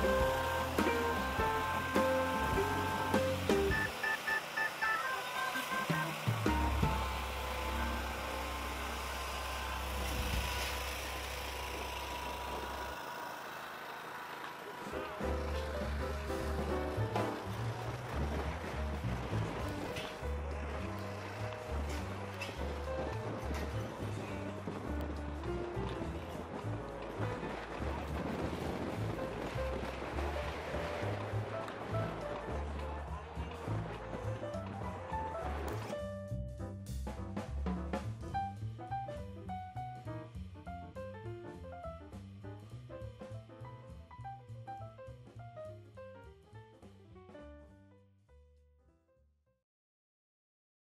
うん。